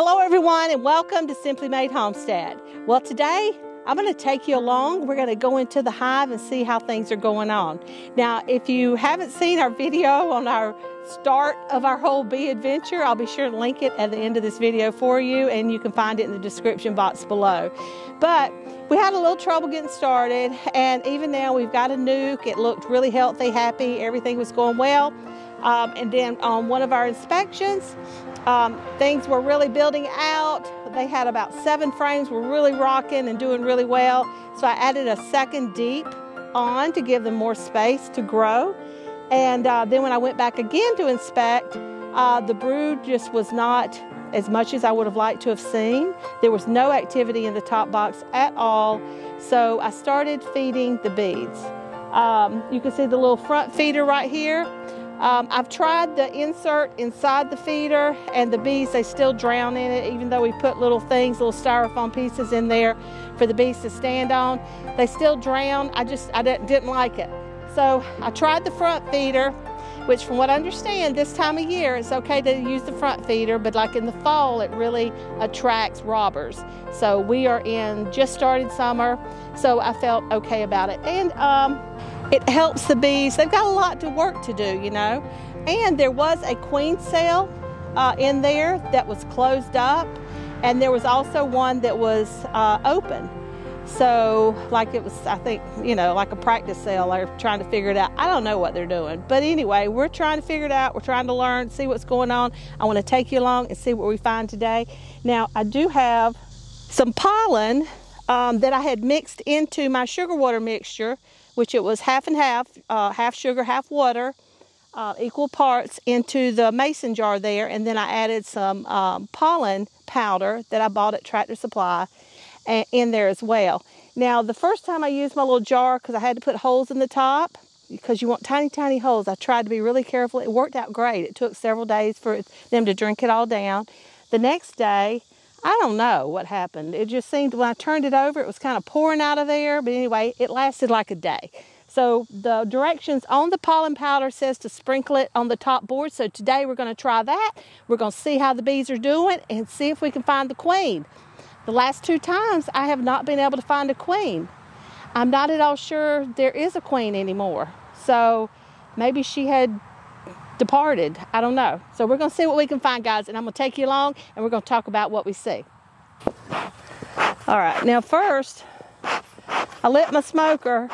Hello, everyone, and welcome to Simply Made Homestead. Well, today I'm going to take you along. We're going to go into the hive and see how things are going on. Now, if you haven't seen our video on our start of our whole bee adventure, I'll be sure to link it at the end of this video for you, and you can find it in the description box below. But we had a little trouble getting started, and even now we've got a nuc. It looked really healthy, happy, everything was going well. Um, and then on one of our inspections, um, things were really building out. They had about seven frames, were really rocking and doing really well. So I added a second deep on to give them more space to grow. And uh, then when I went back again to inspect, uh, the brood just was not as much as I would have liked to have seen. There was no activity in the top box at all. So I started feeding the bees. Um, you can see the little front feeder right here. Um, I've tried the insert inside the feeder and the bees, they still drown in it, even though we put little things, little styrofoam pieces in there for the bees to stand on. They still drown. I just, I didn't like it. So I tried the front feeder, which from what I understand, this time of year, it's okay to use the front feeder, but like in the fall, it really attracts robbers. So we are in just started summer, so I felt okay about it. And um, it helps the bees. They've got a lot to work to do, you know. And there was a queen cell uh, in there that was closed up, and there was also one that was uh, open. So, like it was, I think, you know, like a practice cell. They're trying to figure it out. I don't know what they're doing. But anyway, we're trying to figure it out. We're trying to learn, see what's going on. I want to take you along and see what we find today. Now, I do have some pollen um, that I had mixed into my sugar water mixture which it was half and half, uh, half sugar, half water, uh, equal parts into the mason jar there. And then I added some um, pollen powder that I bought at Tractor Supply in there as well. Now, the first time I used my little jar, because I had to put holes in the top, because you want tiny, tiny holes, I tried to be really careful. It worked out great. It took several days for them to drink it all down. The next day, I don't know what happened. It just seemed when I turned it over, it was kind of pouring out of there. But anyway, it lasted like a day. So the directions on the pollen powder says to sprinkle it on the top board. So today we're going to try that. We're going to see how the bees are doing and see if we can find the queen. The last two times I have not been able to find a queen. I'm not at all sure there is a queen anymore. So maybe she had departed. I don't know. So we're going to see what we can find, guys, and I'm going to take you along and we're going to talk about what we see. All right, now first, I lit my smoker,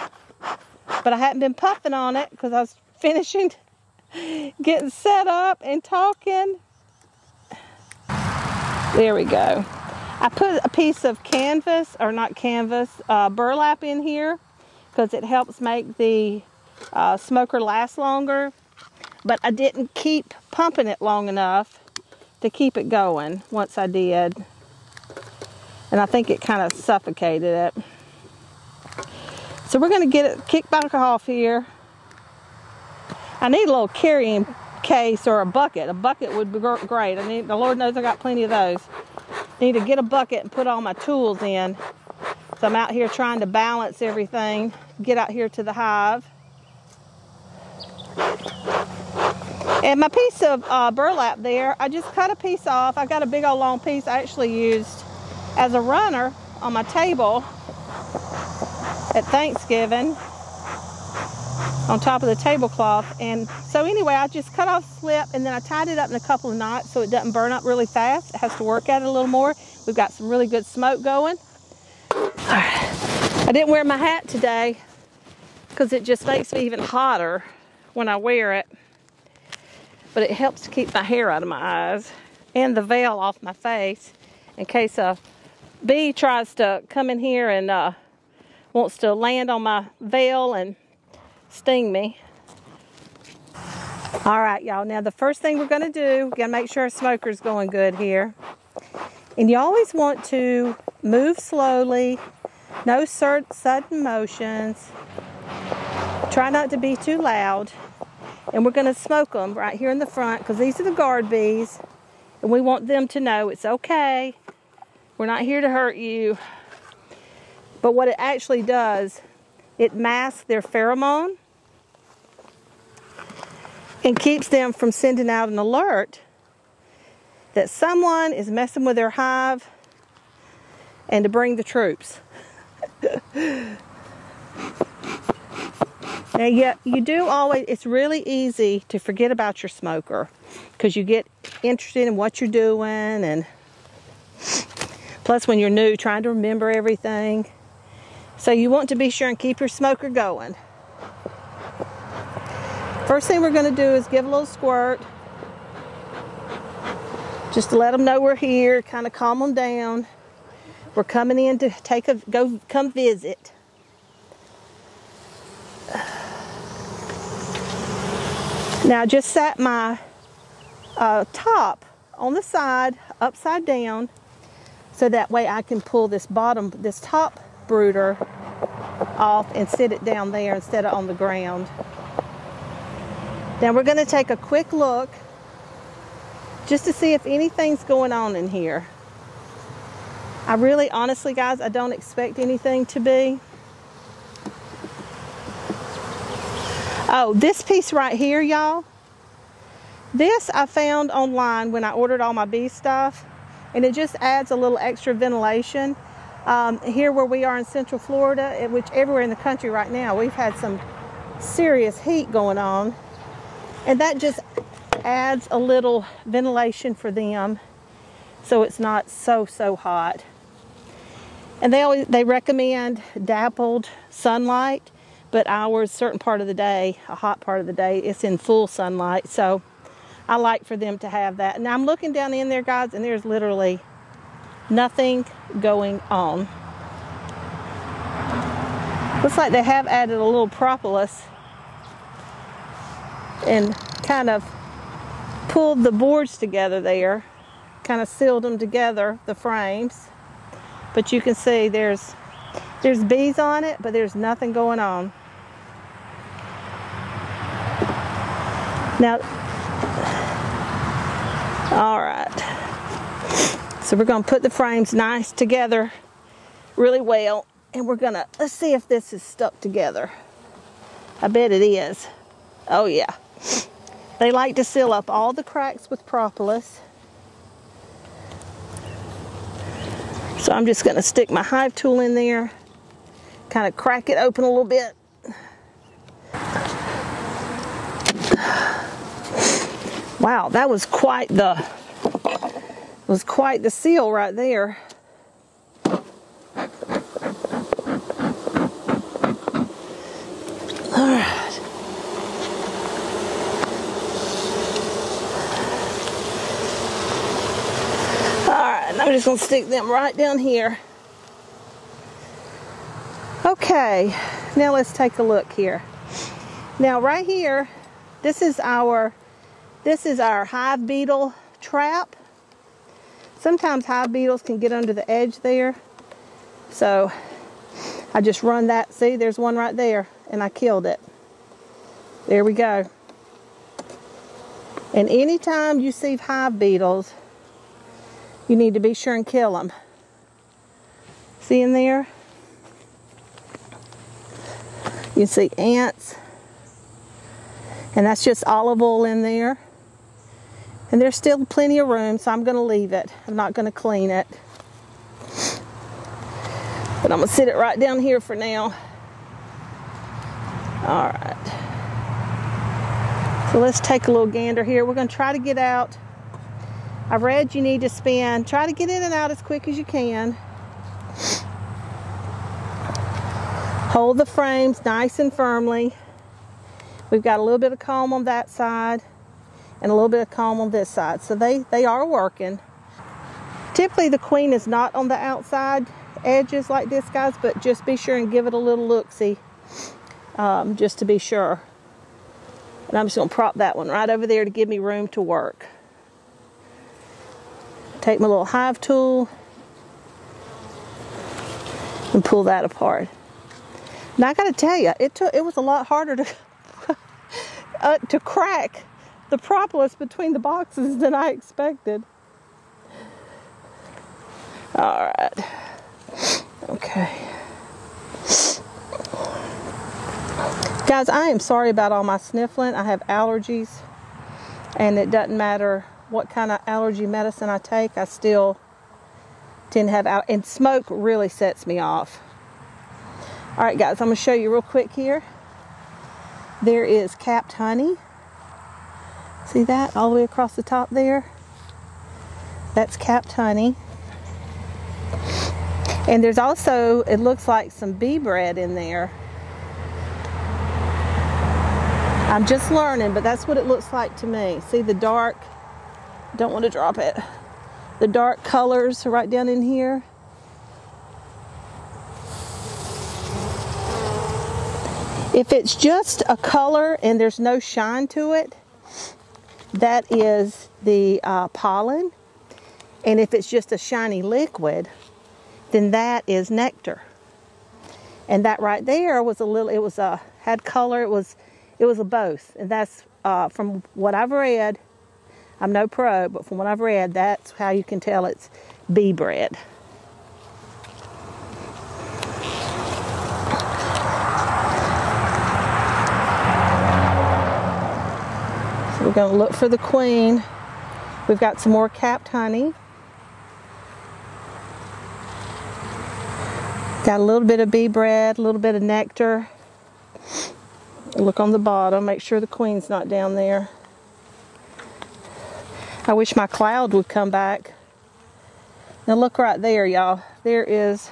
but I hadn't been puffing on it because I was finishing getting set up and talking. There we go. I put a piece of canvas, or not canvas, uh, burlap in here because it helps make the uh, smoker last longer but I didn't keep pumping it long enough to keep it going once I did. And I think it kind of suffocated it. So we're going to get it kicked back off here. I need a little carrying case or a bucket. A bucket would be great. I need, the Lord knows I got plenty of those. Need to get a bucket and put all my tools in. So I'm out here trying to balance everything. Get out here to the hive. And my piece of uh, burlap there, I just cut a piece off. I got a big old long piece I actually used as a runner on my table at Thanksgiving on top of the tablecloth. And so anyway, I just cut off the slip and then I tied it up in a couple of knots so it doesn't burn up really fast. It has to work at it a little more. We've got some really good smoke going. I didn't wear my hat today because it just makes me even hotter when I wear it but it helps to keep my hair out of my eyes and the veil off my face in case a bee tries to come in here and uh, wants to land on my veil and sting me. All right, y'all. Now, the first thing we're going to do, got to make sure our smoker's going good here. And you always want to move slowly, no sudden motions. Try not to be too loud. And we're going to smoke them right here in the front because these are the guard bees. And we want them to know it's okay. We're not here to hurt you. But what it actually does, it masks their pheromone and keeps them from sending out an alert that someone is messing with their hive and to bring the troops. now, yeah, you do always, it's really easy to forget about your smoker because you get interested in what you're doing and plus when you're new, trying to remember everything. So you want to be sure and keep your smoker going. First thing we're going to do is give a little squirt just to let them know we're here, kind of calm them down. We're coming in to take a go come visit. Now I just sat my uh, top on the side upside down so that way I can pull this bottom this top brooder off and sit it down there instead of on the ground. Now we're going to take a quick look just to see if anything's going on in here. I really, honestly, guys, I don't expect anything to be. Oh, this piece right here, y'all. This I found online when I ordered all my bee stuff, and it just adds a little extra ventilation. Um, here where we are in Central Florida, which everywhere in the country right now, we've had some serious heat going on. And that just adds a little ventilation for them so it's not so, so hot. And they always they recommend dappled sunlight, but ours certain part of the day, a hot part of the day, it's in full sunlight. So I like for them to have that. Now I'm looking down in there, guys, and there's literally nothing going on. Looks like they have added a little propolis and kind of pulled the boards together there, kind of sealed them together, the frames. But you can see there's there's bees on it, but there's nothing going on. Now, all right. So we're to put the frames nice together really well. And we're to, let's see if this is stuck together. I bet it is. Oh yeah. They like to seal up all the cracks with propolis. So I'm just to stick my hive tool in there, kind of crack it open a little bit. Wow, that was quite the was quite the seal right there. All right. All right, I'm just to stick them right down here. Okay, now let's take a look here. Now right here, this is our this is our hive beetle trap. Sometimes hive beetles can get under the edge there. So I just run that. See, there's one right there, and I killed it. There we go. And anytime you see hive beetles, you need to be sure and kill them. See in there? You see ants. And that's just olive oil in there. And there's still plenty of room, so I'm going to leave it. I'm not going to clean it. But I'm going to sit it right down here for now. All right. So let's take a little gander here. We're going to try to get out I've read you need to spin, try to get in and out as quick as you can. Hold the frames nice and firmly. We've got a little bit of comb on that side and a little bit of comb on this side. So they, they are working. Typically the queen is not on the outside edges like this, guys, but just be sure and give it a little look-see um, just to be sure. And I'm just going to prop that one right over there to give me room to work. Take my little hive tool and pull that apart. Now I got to tell you, it took it was a lot harder to uh, to crack the propolis between the boxes than I expected. All right. Okay. Guys, I am sorry about all my sniffling. I have allergies, and it doesn't matter what kind of allergy medicine I take, I still to have out and smoke really sets me off. All right, guys, I'm gonna show you real quick here. There is capped honey. See that all the way across the top there? That's capped honey. And there's also, it looks like some bee bread in there. I'm just learning, but that's what it looks like to me. See the dark, don't want to drop it. The dark colors right down in here. If it's just a color and there's no shine to it, that is the uh, pollen. And if it's just a shiny liquid, then that is nectar. And that right there was a little, it was a, had color, it was, it was a both. And that's, uh, from what I've read, I'm no pro, but from what I've read, that's how you can tell it's bee bread. Going to look for the queen. We've got some more capped honey. Got a little bit of bee bread, a little bit of nectar. Look on the bottom, make sure the queen's not down there. I wish my cloud would come back. Now look right there, y'all. There is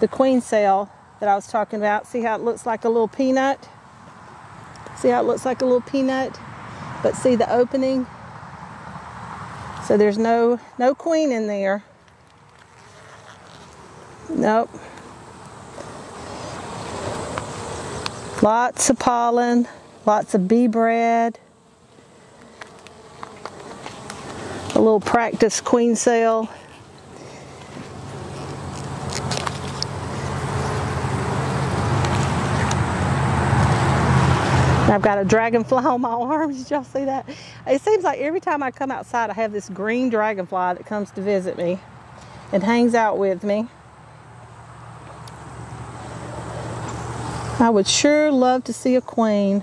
the queen cell that I was talking about. See how it looks like a little peanut? See how it looks like a little peanut? But see the opening? So there's no no queen in there. Nope. Lots of pollen, lots of bee bread. A little practice queen cell. I've got a dragonfly on my arm. Did y'all see that? It seems like every time I come outside, I have this green dragonfly that comes to visit me and hangs out with me. I would sure love to see a queen.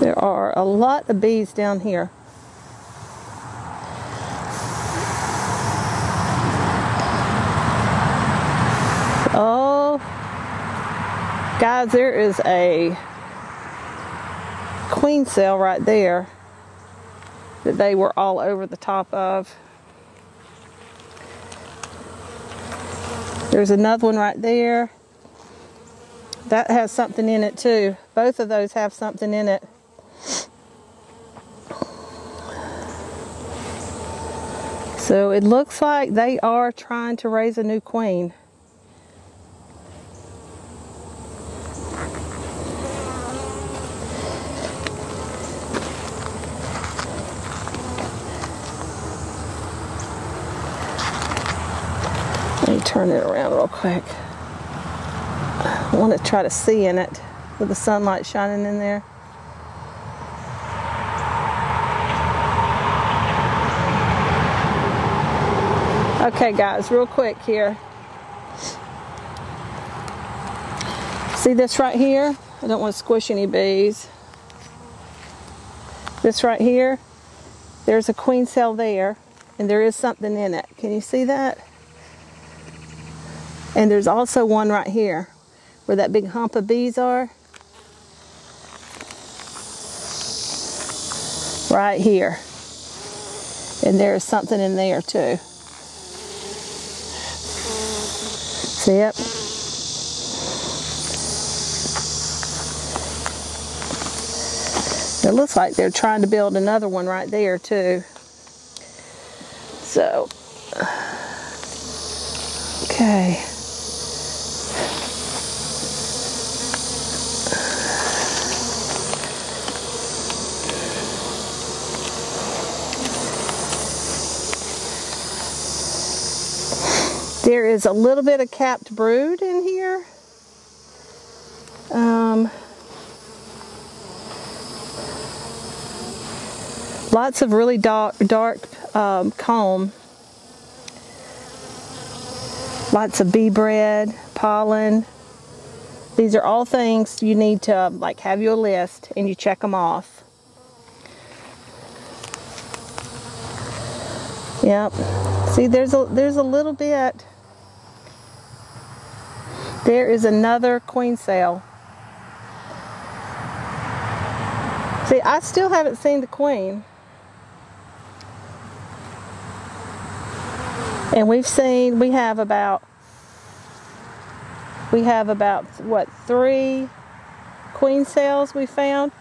There are a lot of bees down here. Guys, there is a queen cell right there that they were all over the top of. There's another one right there. That has something in it too. Both of those have something in it. So it looks like they are trying to raise a new queen. Turn it around real quick. I want to try to see in it with the sunlight shining in there. Okay, guys, real quick here. See this right here? I don't want to squish any bees. This right here, there's a queen cell there, and there is something in it. Can you see that? And there's also one right here where that big hump of bees are. Right here. And there's something in there too. See it? It looks like they're trying to build another one right there too. So, okay. There is a little bit of capped brood in here. Um, lots of really dark, dark um, comb. Lots of bee bread, pollen. These are all things you need to like have your list and you check them off. Yep. See, there's a there's a little bit. There is another queen cell. See, I still haven't seen the queen. And we've seen, we have about, we have about, what, three queen cells we found.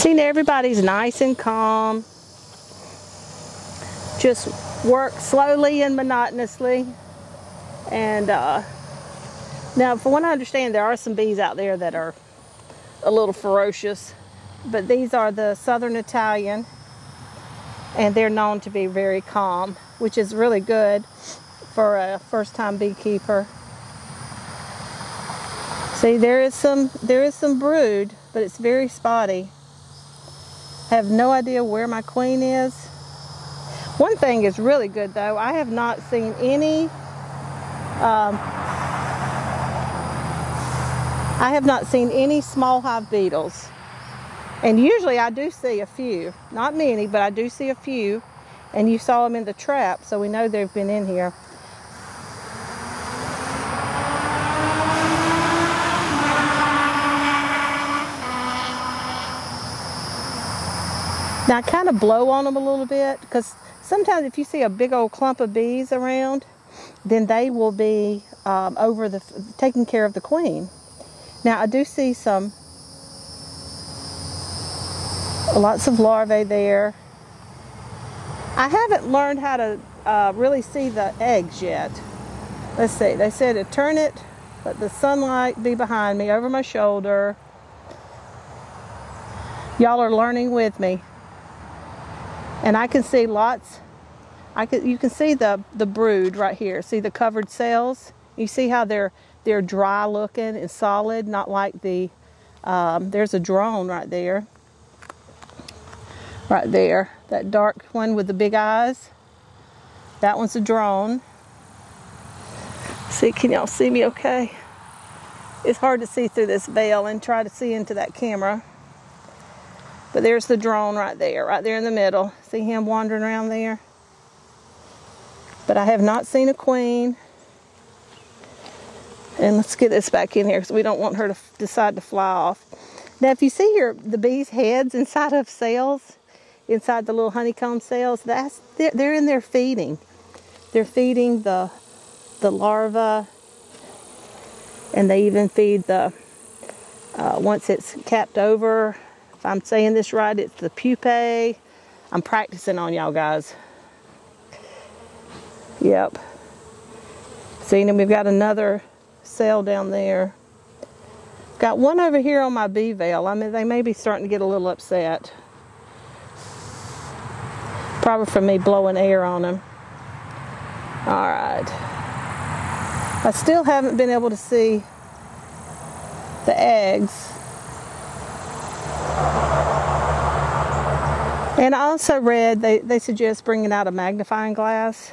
Seeing everybody's nice and calm. Just work slowly and monotonously. And uh, now, from what I understand, there are some bees out there that are a little ferocious. But these are the Southern Italian. And they're known to be very calm, which is really good for a first time beekeeper. See, there is some there is some brood, but it's very spotty have no idea where my queen is. One thing is really good though, I have not seen any, um, I have not seen any small hive beetles. And usually I do see a few, not many, but I do see a few. And you saw them in the trap, so we know they've been in here. Now I kind of blow on them a little bit because sometimes if you see a big old clump of bees around, then they will be um, over the taking care of the queen. Now I do see some lots of larvae there. I haven't learned how to uh, really see the eggs yet. Let's see. They said to turn it, let the sunlight be behind me, over my shoulder. Y'all are learning with me and I can see lots. I can you can see the the brood right here. See the covered cells. You see how they're they're dry looking and solid, not like the. Um, there's a drone right there. Right there, that dark one with the big eyes. That one's a drone. See, can y'all see me okay? It's hard to see through this veil and try to see into that camera. But there's the drone right there, right there in the middle. See him wandering around there? But I have not seen a queen. And let's get this back in here because we don't want her to decide to fly off. Now, if you see here the bees' heads inside of cells, inside the little honeycomb cells, that's they're, they're in there feeding. They're feeding the the larva, and they even feed the uh, once it's capped over if I'm saying this right, it's the pupae. I'm practicing on y'all guys. Yep. See, and we've got another cell down there. Got one over here on my bee veil. I mean, they may be starting to get a little upset. Probably from me blowing air on them. All right. I still haven't been able to see the eggs And I also read they, they suggest bringing out a magnifying glass.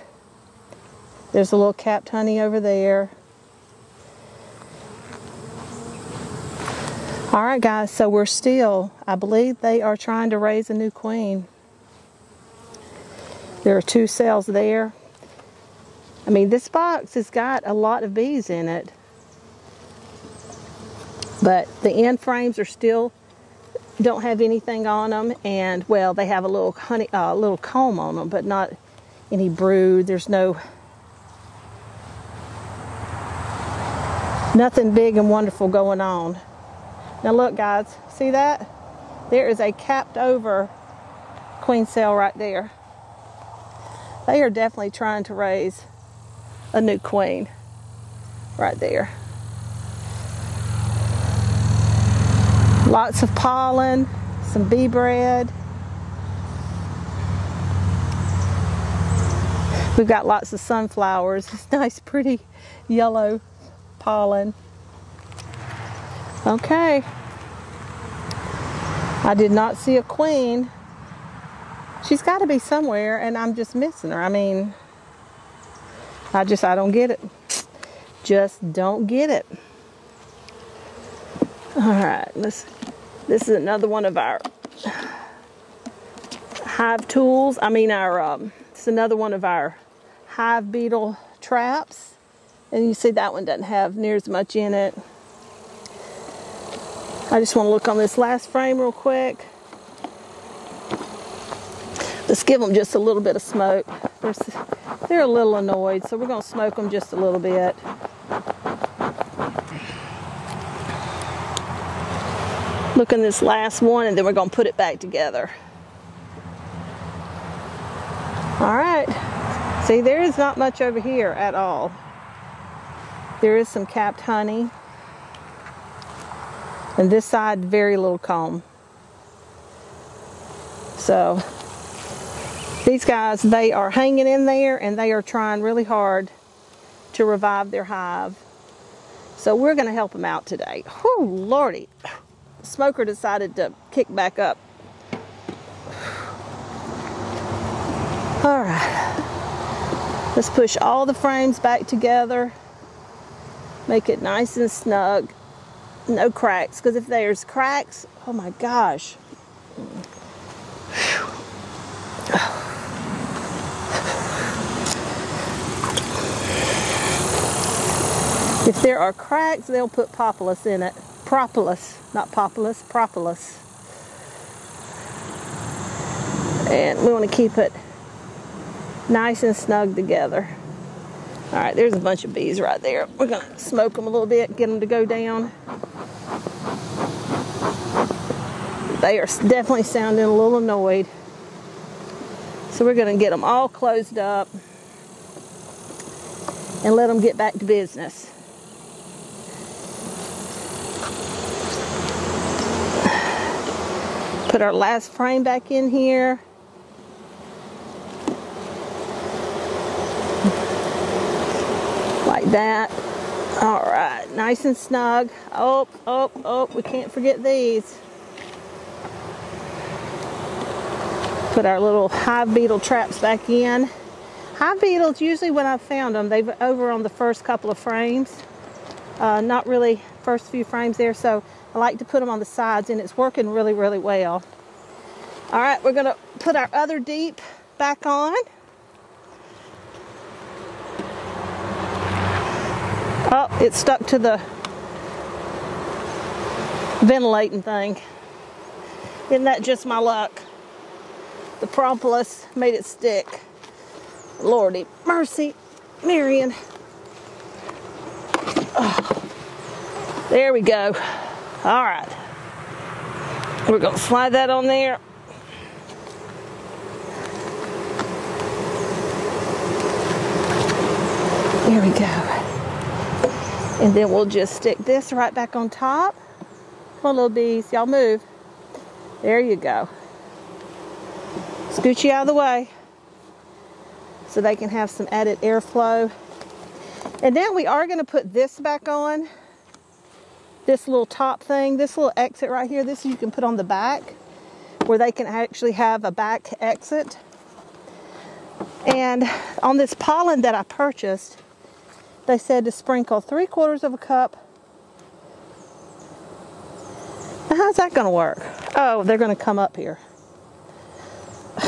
There's a little capped honey over there. All right, guys, so we're still, I believe they are trying to raise a new queen. There are two cells there. I mean, this box has got a lot of bees in it. But the end frames are still don't have anything on them and well they have a little honey uh, little comb on them but not any brood. There's no nothing big and wonderful going on. Now look guys see that? There is a capped over queen cell right there. They are definitely trying to raise a new queen right there Lots of pollen, some bee bread. We've got lots of sunflowers. It's nice, pretty yellow pollen. Okay. I did not see a queen. She's got to be somewhere, and I'm just missing her. I mean, I just, I don't get it. Just don't get it. All right, let's, this is another one of our hive tools. I mean, our, um, it's another one of our hive beetle traps. And you see that one doesn't have near as much in it. I just want to look on this last frame real quick. Let's give them just a little bit of smoke. They're, they're a little annoyed, so we're going to smoke them just a little bit. Look in this last one, and then we're going to put it back together. All right. See, there is not much over here at all. There is some capped honey. And this side, very little comb. So, these guys, they are hanging in there and they are trying really hard to revive their hive. So we're going to help them out today. Oh, Lordy. Smoker decided to kick back up. All right. Let's push all the frames back together. Make it nice and snug. No cracks, because if there's cracks, oh my gosh. If there are cracks, they'll put propolis in it. Propolis, not populus, propolis. And we want to keep it nice and snug together. All right, there's a bunch of bees right there. We're going to smoke them a little bit, get them to go down. They are definitely sounding a little annoyed. So we're going to get them all closed up and let them get back to business. Put our last frame back in here. like that. All right, nice and snug. Oh, oh, oh, we can't forget these. Put our little hive beetle traps back in. Hive beetles, usually when I've found them, they've over on the first couple of frames. Uh, not really first few frames there, so I like to put them on the sides and it's working really, really well. All right, we're gonna put our other deep back on. Oh, it stuck to the ventilating thing. Isn't that just my luck? The propolis made it stick. Lordy mercy, Marian. Oh, there we go. All right. We're going to slide that on there. There we go. And then we'll just stick this right back on top. Come on, little bees. Y'all move. There you go. Scooch you out of the way so they can have some added airflow. And now we are going to put this back on. This little top thing, this little exit right here, this you can put on the back where they can actually have a back exit. And on this pollen that I purchased, they said to sprinkle three quarters of a cup. How's that to work? Oh, they're to come up here. well,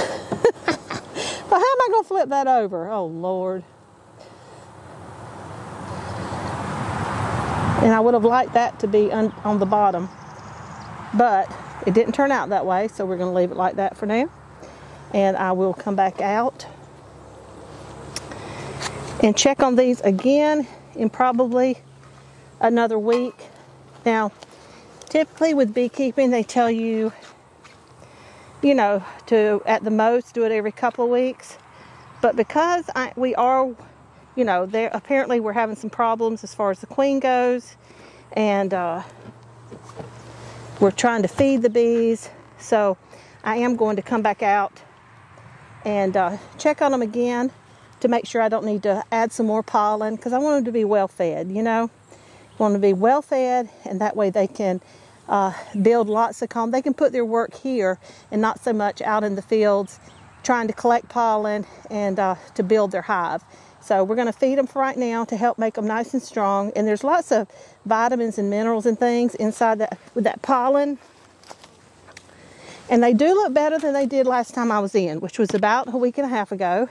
how am I to flip that over? Oh, Lord. And I would have liked that to be on, on the bottom. But it didn't turn out that way, so we're going to leave it like that for now. And I will come back out and check on these again in probably another week. Now, typically with beekeeping, they tell you, you know, to at the most do it every couple of weeks. But because I, we are, you know, apparently we're having some problems as far as the queen goes, and uh, we're trying to feed the bees. So I am going to come back out and uh, check on them again to make sure I don't need to add some more pollen because I want them to be well fed, you know. Want them to be well fed and that way they can uh, build lots of comb. They can put their work here and not so much out in the fields trying to collect pollen and uh, to build their hive. So we're going to feed them for right now to help make them nice and strong. And there's lots of vitamins and minerals and things inside that with that pollen. And they do look better than they did last time I was in, which was about a week and a half ago.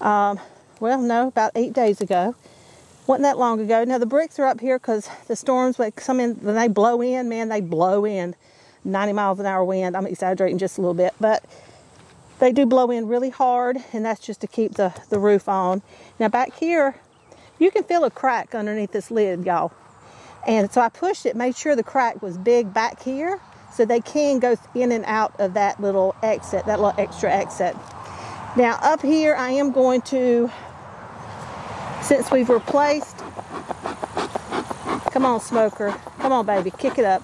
Um, well, no, about eight days ago. Wasn't that long ago. Now the bricks are up here because the storms when come in, when they blow in, man, they blow in 90 miles an hour wind. I'm exaggerating just a little bit, but they do blow in really hard, and that's just to keep the, the roof on. Now back here, you can feel a crack underneath this lid, y'all. And so I pushed it, made sure the crack was big back here, so they can go in and out of that little exit, that little extra exit. Now up here, I am going to, since we've replaced, come on smoker, come on baby, kick it up.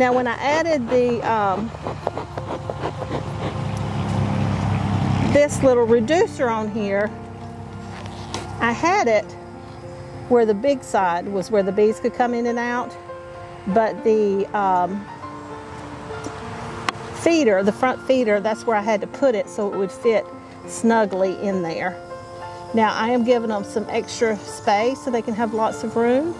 Now when I added the um, this little reducer on here, I had it where the big side was where the bees could come in and out, but the um, feeder, the front feeder, that's where I had to put it so it would fit snugly in there. Now I am giving them some extra space so they can have lots of room.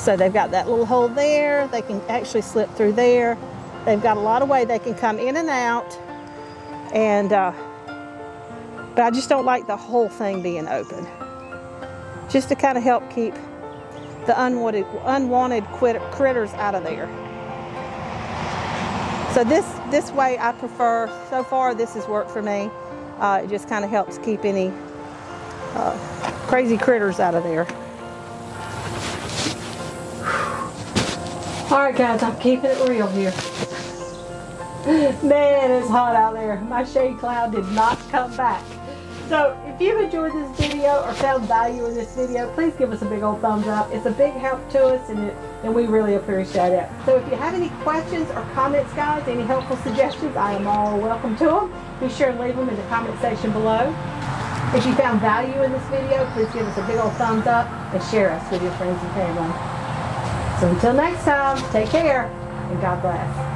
So they've got that little hole there. They can actually slip through there. They've got a lot of way they can come in and out. And, uh, but I just don't like the whole thing being open. Just to kind of help keep the unwanted, unwanted critters out of there. So this, this way I prefer, so far this has worked for me. Uh, it just kind of helps keep any uh, crazy critters out of there. All right, guys, I'm keeping it real here. Man, it's hot out there. My shade cloud did not come back. So if you've enjoyed this video or found value in this video, please give us a big old thumbs up. It's a big help to us and, it, and we really appreciate it. So if you have any questions or comments, guys, any helpful suggestions, I am all welcome to them. Be sure and leave them in the comment section below. If you found value in this video, please give us a big old thumbs up and share us with your friends and family. So until next time, take care and God bless.